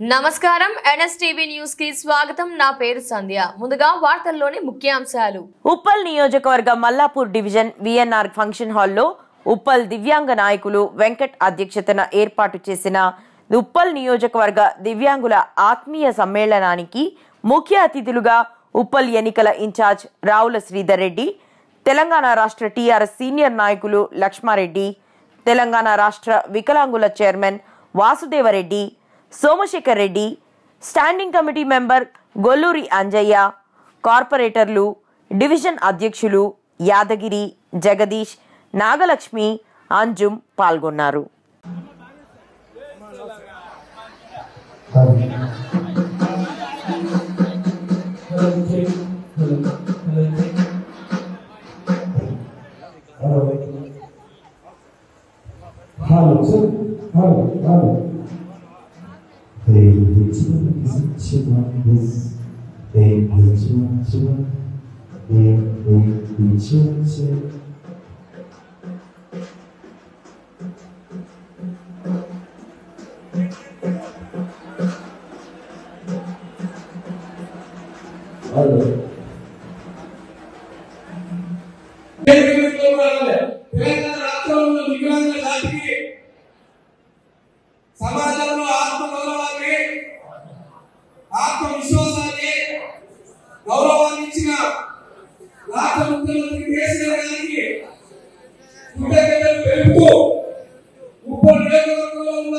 నమస్కారం. ఎన్ఎస్టీవీ న్యూస్కి స్వాగతం. నా పేరు సంధ్య. ముందుగా వార్తల్లోని ముఖ్యాంశాలు. ఉప్పల్ నియోజకవర్గ మల్లాపూర్ డివిజన్ విఎన్ఆర్ ఫంక్షన్ హాల్లో ఉప్పల్ దివ్యాంగ నాయకులు వెంకట్ అధ్యక్షతన ఏర్పాటు చేసిన ఉప్పల్ నియోజకవర్గ దివ్యాంగుల ఆత్మీయ సమ్మేళనానికి ముఖ్య అతిథులుగా ఉప్పల్ ఎన్నికల ఇన్ఛార్జ్ రావుల శ్రీధర్ రెడ్డి తెలంగాణ రాష్ట్ర టీఆర్ఎస్ సీనియర్ నాయకులు లక్ష్మారెడ్డి తెలంగాణ రాష్ట్ర వికలాంగుల chairman Vasudevareddy Somasekhar Reddy standing committee member Golluri Anjaiah కార్పొరేటర్లు డివిజన్ అధ్యక్షులు యాదగిరి జగదీష్ నాగలక్ష్మి అంజుమ్ పాల్గొన్నారు Hello, sir. Hello, hello. Baby, trzeba jest. Baby, trzeba, Baby, trzeba. Halo. Telangana రాష్ట్రంలో వికలాంగుల జాతికి సమాజంలో ఆత్మగౌరవాన్ని ఆత్మవిశ్వాసాన్ని గౌరవాన్ని ఇచ్చిన రాష్ట్ర ముఖ్యమంత్రి కేసీఆర్ గారికి కృతజ్ఞతలు తెలుపుతూ ముప్పై నియోజకవర్గంలో ఉన్న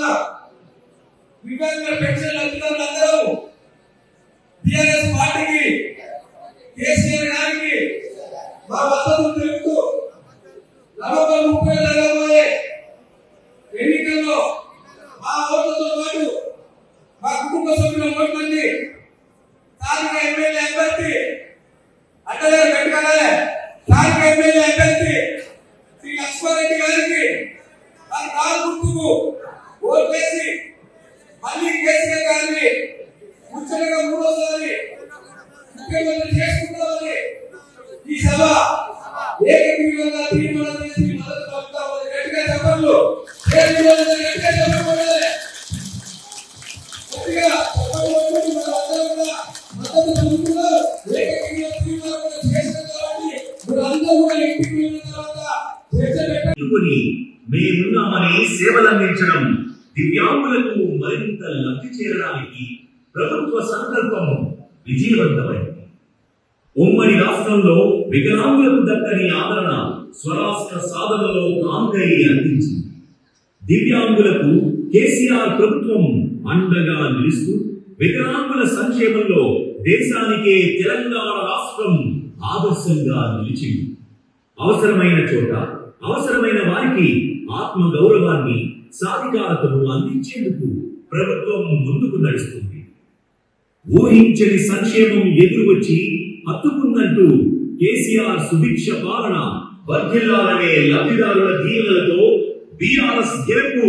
దివ్యాంగ పెన్షన్ లబ్ధిదారులందరూ టిఆర్ఎస్ పార్టీకి కేసీఆర్ గారికి మా మద్దతు తెలుపుతూ నవంబర్ ముప్పై జరగబోయే ఎన్నికల్లో మా ఓట్లతో పాటు మా కుటుంబ సభ్యుల ఓట్లన్నీ స్థానిక ఎమ్మెల్యే అభ్యర్థి అడ్డగారు పెట్టుకోవాలి స్థానిక ఎమ్మెల్యే అభ్యర్థి శ్రీ లక్ష్మారెడ్డి గారికి వారి కాలు గుర్తుకు ఓట్లేసి మళ్ళీ కేసీఆర్ గారిని ముచ్చటగా మూడోసారి ముఖ్యమంత్రి చేసుకుంటామని ఈ సభ ఏకగ్రీవంగా తీర్మానం చేసి మద్దతు పలుకుతామని గట్టిగా చెప్పండి గట్టిగా చెప్పండి గట్టిగా పెట్టండి అందుకొని మేమున్నామని సేవలందించడం దివ్యాంగులకు మరింత లబ్ధి చేరడానికి ప్రభుత్వ సంకల్పం విజయవంతమైంది. ఉమ్మడి రాష్ట్రంలో వికలాంగులకు దక్కని ఆదరణ స్వరాష్ట్ర సాధనలో కాంకరి అందించింది. దివ్యాంగులకు కేసీఆర్ ప్రభుత్వం అండగా నిలుస్తూ వికలాంగుల సంక్షేమంలో దేశానికే తెలంగాణ రాష్ట్రం ఆదర్శంగా నిలిచింది. అవసరమైన చోట అవసరమైన వారికి ఆత్మ గౌరవాన్ని సాధికారతను అందించేందుకు ప్రభుత్వం ముందుకు నడుస్తుంది. ఊహించని సంక్షేమం ఎదురు వచ్చి హత్తుకుందంటూ కేసీఆర్ సుభిక్ష పాలన వర్ధిల్లాలనే లబ్ధిదారుల దీవెనలతో బీఆర్ఎస్ గెలుపు